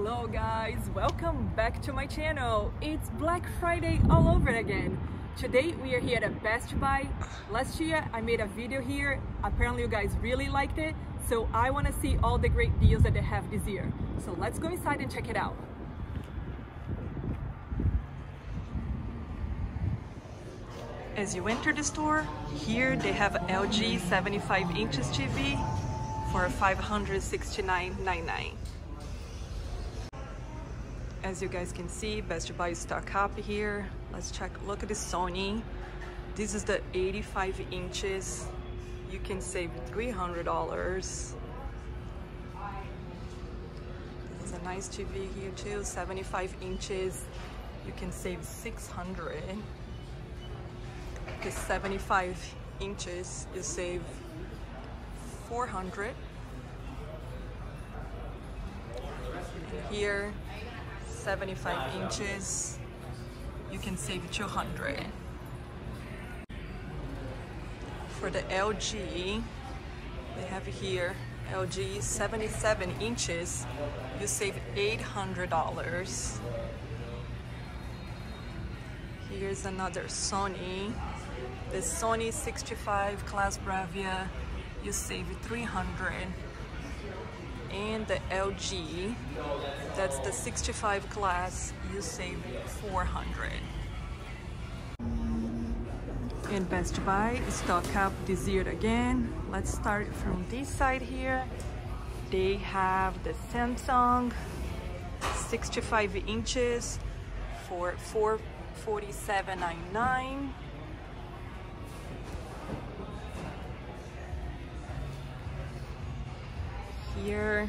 Hello guys, welcome back to my channel. It's Black Friday all over again. Today we are here at Best Buy. Last year I made a video here. Apparently you guys really liked it. So I want to see all the great deals that they have this year. So let's go inside and check it out. As you enter the store, here they have LG 75 inches TV for $569.99. As you guys can see, Best Buy stock up here. Let's check, look at the Sony. This is the 85 inches. You can save $300. This is a nice TV here too, 75 inches. You can save 600. Because 75 inches, you save 400. And here, 75 inches, you can save 200. For the LG, they have here LG 77 inches, you save $800. Here's another Sony. The Sony 65 Class Bravia, you save 300 and the LG, that's the 65 class, you save 400. In Best Buy, stock up this year again. Let's start from this side here. They have the Samsung 65 inches for 447.99. Here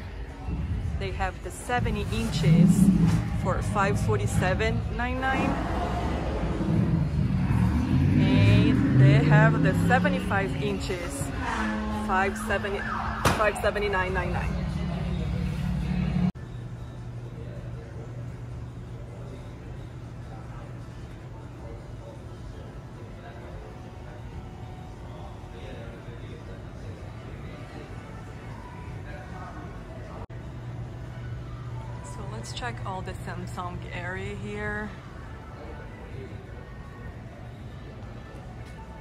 they have the 70 inches for 547.99 and they have the 75 inches 570 579.99 the Samsung area here.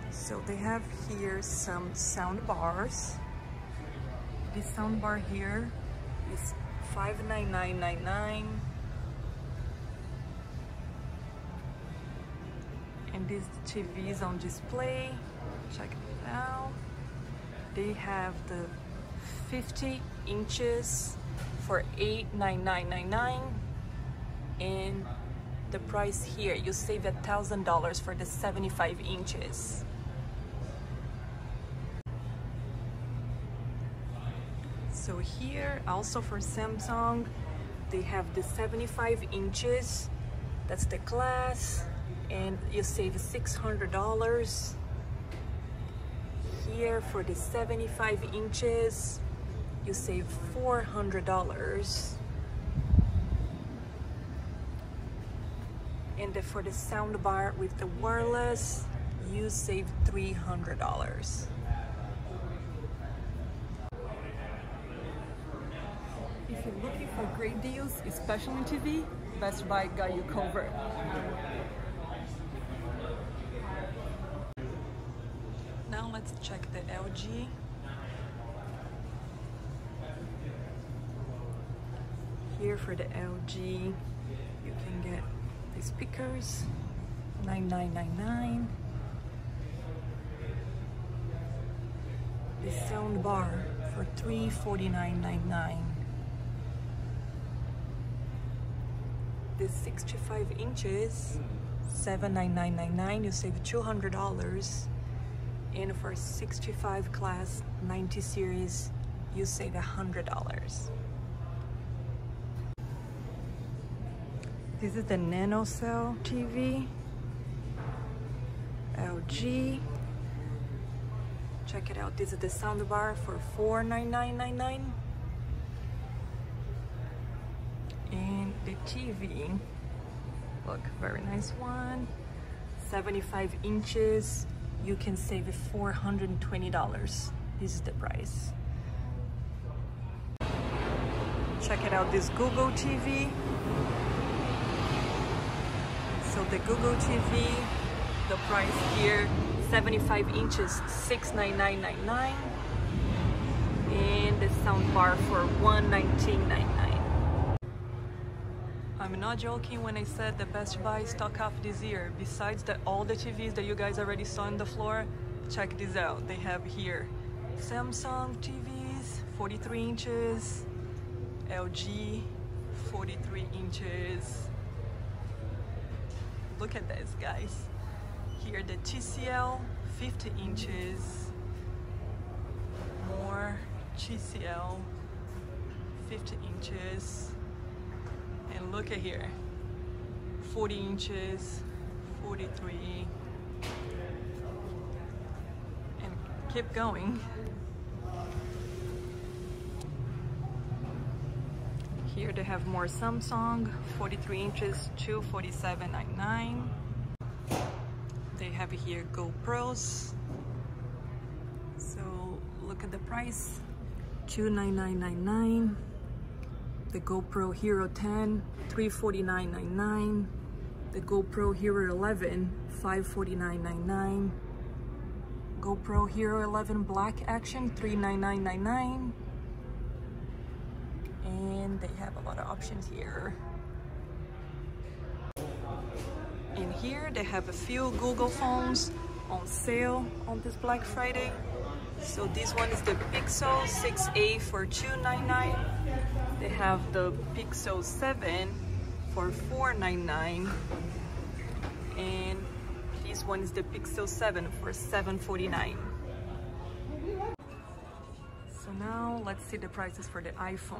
So they have here some sound bars. This sound bar here is $599.99. And this TV is on display. Check it out. They have the 50 inches for $899.99 and the price here. You save a thousand dollars for the 75 inches. So here also for Samsung they have the 75 inches. That's the class. And you save $600 here for the 75 inches you save $400 and for the sound bar with the wireless you save $300 if you're looking for great deals especially in TV Best Buy got you covered. Now let's check the LG here for the LG you can get speakers. 9999 the sound bar for 349.99 the 65 inches 799.99 you save $200 and for 65 class 90 series you save $100 This is the NanoCell TV. LG. Check it out. This is the soundbar for $499.99. And the TV. Look, very nice one. 75 inches. You can save $420. This is the price. Check it out, this Google TV. So the Google TV, the price here, 75 inches, 699.99, and the sound bar for 119.99. I'm not joking when I said the Best Buy stock up this year. Besides the, all the TVs that you guys already saw on the floor, check this out. They have here Samsung TVs, 43 inches, LG, 43 inches. Look at this, guys. Here the TCL, 50 inches. More TCL, 50 inches. And look at here, 40 inches, 43. And keep going. Here they have more Samsung, 43 inches, 247.99. They have here GoPros. So look at the price, 299.99. The GoPro Hero 10, 349.99. The GoPro Hero 11, 549.99. GoPro Hero 11 Black Action, 399.99 and they have a lot of options here. In here they have a few Google phones on sale on this Black Friday. So this one is the Pixel 6a for 299. They have the Pixel 7 for 499. And this one is the Pixel 7 for $749. Now let's see the prices for the iPhone.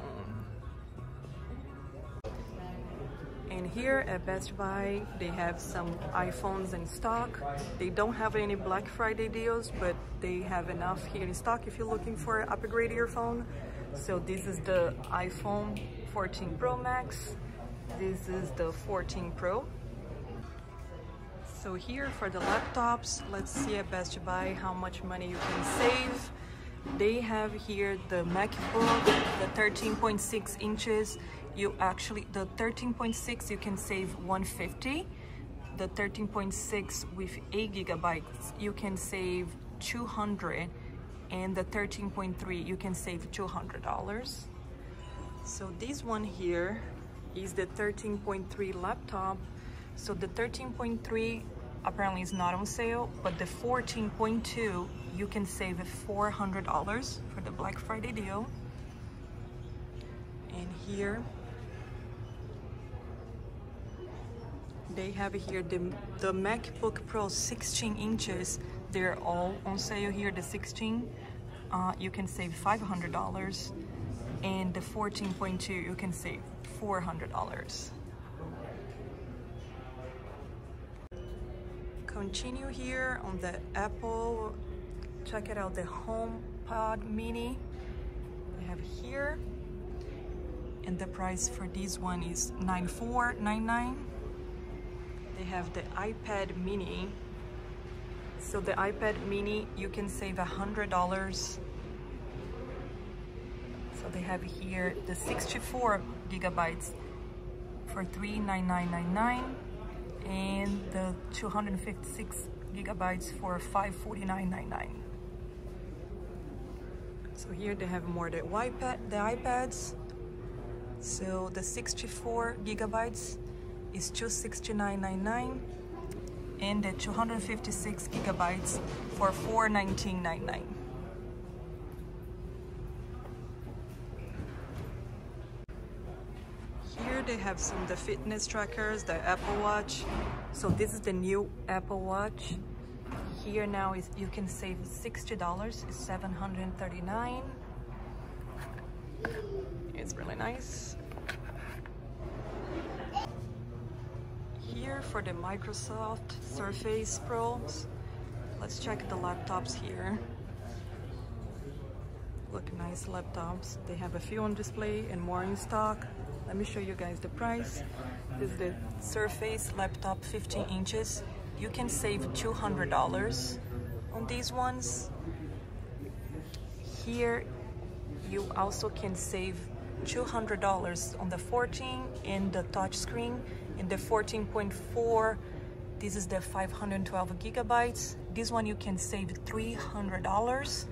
And here at Best Buy, they have some iPhones in stock. They don't have any Black Friday deals, but they have enough here in stock if you're looking for an upgrade your phone. So this is the iPhone 14 Pro Max. This is the 14 Pro. So here for the laptops, let's see at Best Buy how much money you can save they have here the MacBook, the 13.6 inches. You actually, the 13.6 you can save 150. The 13.6 with 8 gigabytes you can save 200 and the 13.3 you can save $200. So this one here is the 13.3 laptop. So the 13.3 apparently is not on sale, but the 14.2 you can save $400 for the Black Friday deal. And here, they have here the, the MacBook Pro 16 inches. They're all on sale here, the 16. Uh, you can save $500. And the 14.2, you can save $400. Continue here on the Apple check it out the HomePod Mini. They have here. And the price for this one is 94.99 they have the iPad mini. So the iPad mini you can save a hundred dollars. So they have here the 64 gigabytes for 399.99 and the 256 gigabytes for 549.99 so here they have more the iPad, the iPads. So the 64 gigabytes is 269.99 and the 256 gigabytes for 419.99. Here they have some the fitness trackers, the Apple Watch. So this is the new Apple Watch here now is you can save $60, it's 739 It's really nice. Here for the Microsoft Surface Pros, let's check the laptops here. Look nice laptops. They have a few on display and more in stock. Let me show you guys the price. This is the Surface laptop 15 inches you can save $200 on these ones. Here, you also can save $200 on the 14 in the touchscreen. In the 14.4, this is the 512 gigabytes. This one you can save $300.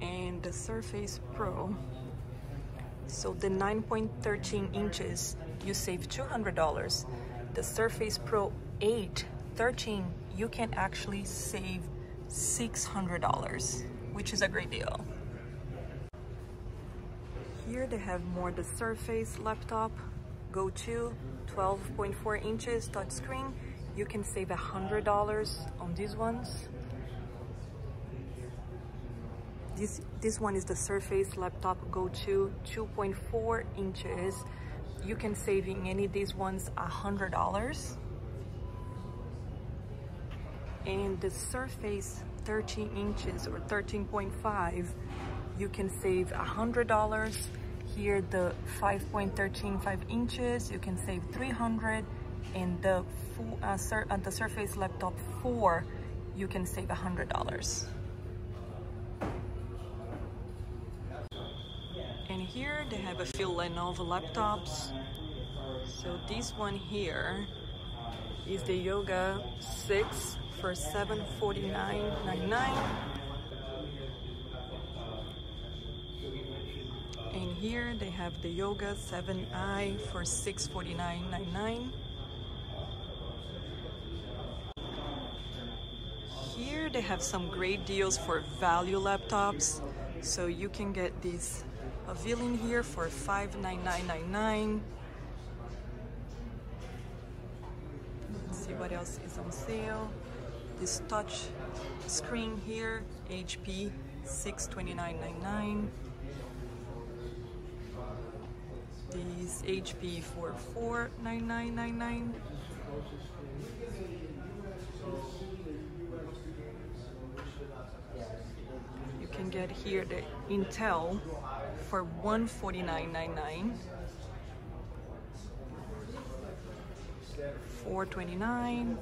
And the Surface Pro, so the 9.13 inches, you save $200. The Surface Pro 8, 13, you can actually save $600, which is a great deal. Here they have more the Surface laptop, Go 2, 12.4 inches touchscreen. You can save $100 on these ones. This, this one is the Surface Laptop Go 2, 2.4 inches. You can save in any of these ones $100 and the surface 13 inches or 13.5 you can save a hundred dollars. Here the 5.135 inches you can save 300 and the full, uh, sur uh, the surface laptop 4 you can save a hundred dollars here they have a few Lenovo laptops so this one here is the Yoga 6 for $749.99. And here they have the Yoga 7i for $649.99. Here they have some great deals for value laptops. So you can get this Pavilion here for $599.99. Let's see what else is on sale this touch screen here, HP 629.99. These HP for 499.99. You can get here the Intel for 149.99. 429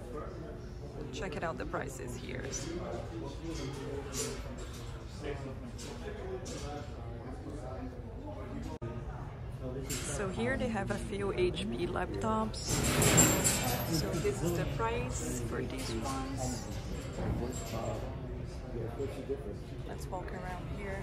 check it out the prices here. So here they have a few HP laptops. So this is the price for these ones. Let's walk around here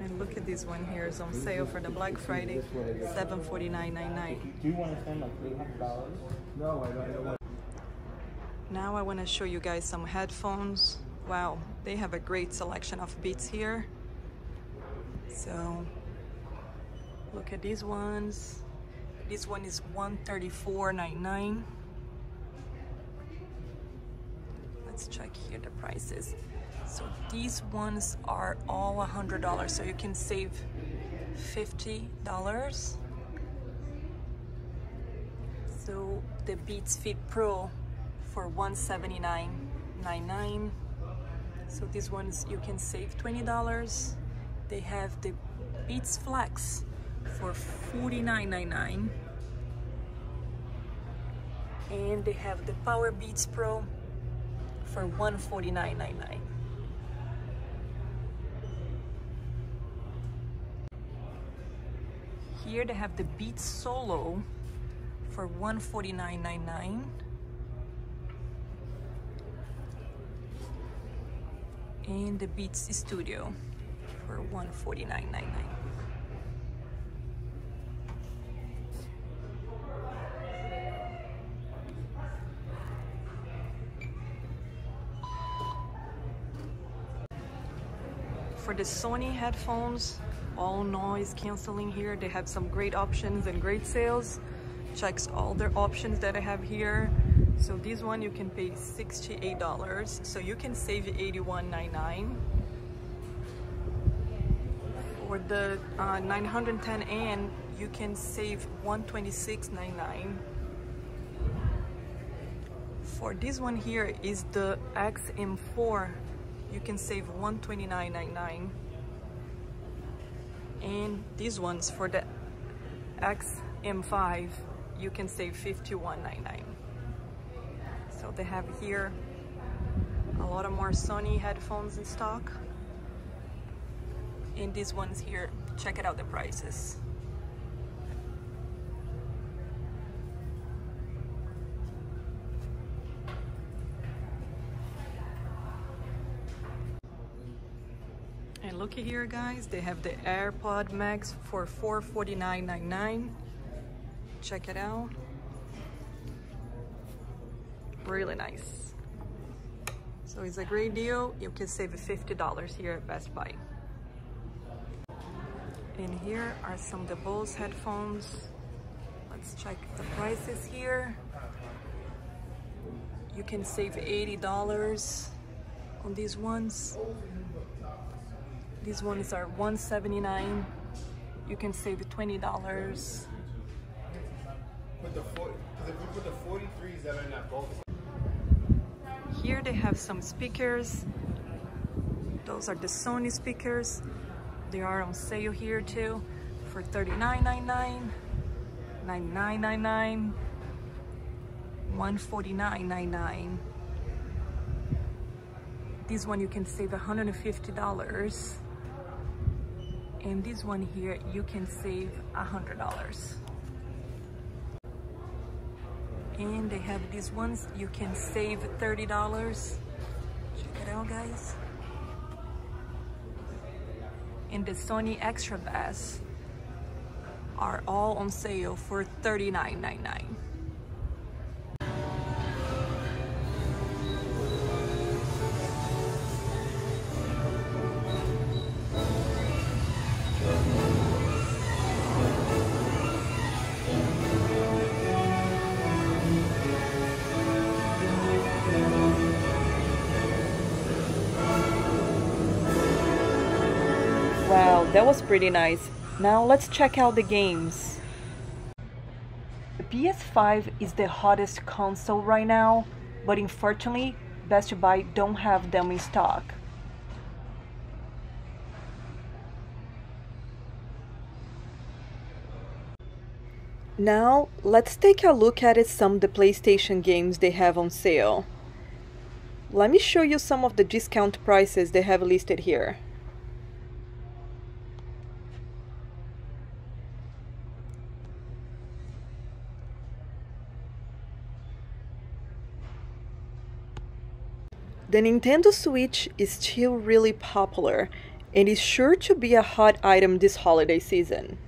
And look at this one here. It's on sale for the Black Friday, seven forty nine nine nine. Do you want to spend like three hundred dollars? No, I don't. Now I want to show you guys some headphones. Wow, they have a great selection of Beats here. So look at these ones. This one is $134.99. Let's check here the prices. So these ones are all $100, so you can save $50. So the Beats Fit Pro for $179.99. So these ones you can save $20. They have the Beats Flex for $49.99. And they have the Powerbeats Pro for $149.99. Here they have the Beats Solo for $149.99. and the Beats Studio for $149.99. For the Sony headphones, all noise canceling here, they have some great options and great sales. Checks all their options that I have here. So this one you can pay $68. So you can save $81.99. For the uh, 910N, you can save 126.99 for this one here is the XM4 you can save 129.99 and these ones for the XM5 you can save 51.99 so they have here a lot of more Sony headphones in stock. And these ones here check it out the prices here guys, they have the AirPod Max for $449.99. Check it out. Really nice. So it's a great deal. You can save $50 here at Best Buy. And here are some of the Bose headphones. Let's check the prices here. You can save $80 on these ones. These ones are 179 You can save $20. Put the four, because if we put the 43s that are in that bulk, Here they have some speakers. Those are the Sony speakers. They are on sale here too for $39.99, $99.99, $149.99. This one you can save $150. And this one here you can save a $100. And they have these ones you can save $30. Check it out guys. And the Sony Extra Bass are all on sale for $39.99. that was pretty nice. Now let's check out the games. The PS5 is the hottest console right now, but unfortunately, Best Buy don't have them in stock. Now, let's take a look at some of the PlayStation games they have on sale. Let me show you some of the discount prices they have listed here. The Nintendo Switch is still really popular and is sure to be a hot item this holiday season.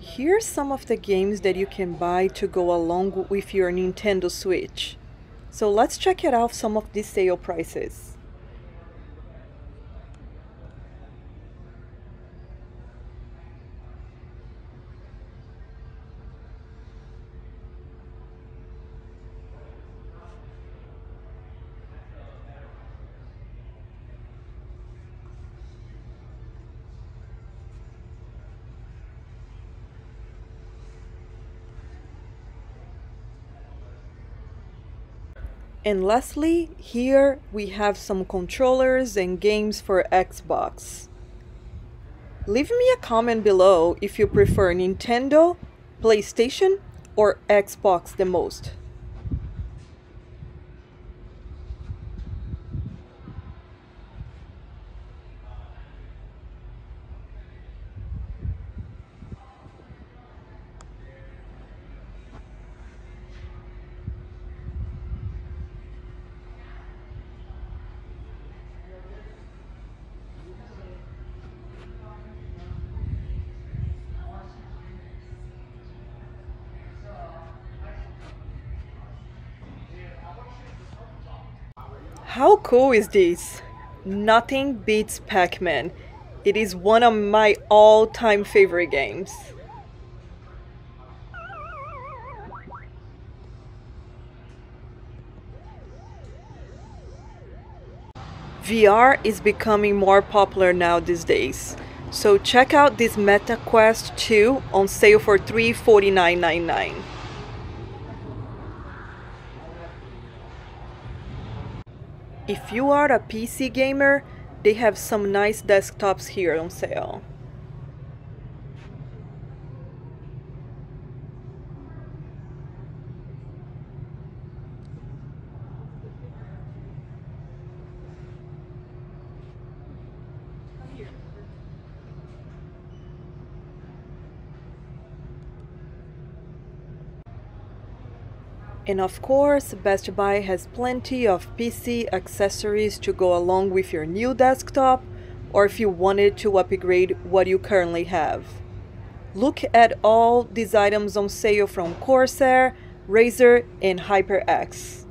Here's some of the games that you can buy to go along with your Nintendo Switch. So let's check it out some of these sale prices. And lastly, here we have some controllers and games for Xbox. Leave me a comment below if you prefer Nintendo, PlayStation, or Xbox the most. cool is this? Nothing beats Pac-Man. It is one of my all-time favorite games. VR is becoming more popular now these days. So check out this MetaQuest 2 on sale for $349.99. If you are a PC gamer, they have some nice desktops here on sale. And of course, Best Buy has plenty of PC accessories to go along with your new desktop or if you wanted to upgrade what you currently have. Look at all these items on sale from Corsair, Razer, and HyperX.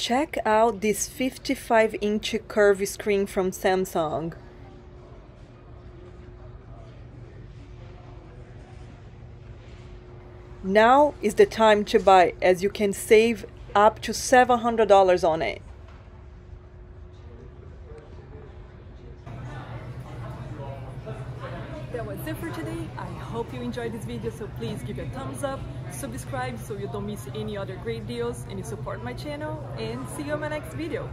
Check out this 55 inch curved screen from Samsung. Now is the time to buy as you can save up to $700 on it. That was it for today. I hope you enjoyed this video, so please give it a thumbs up, subscribe so you don't miss any other great deals, and you support my channel, and see you on my next video.